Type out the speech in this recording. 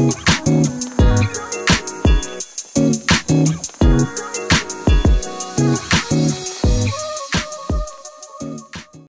Música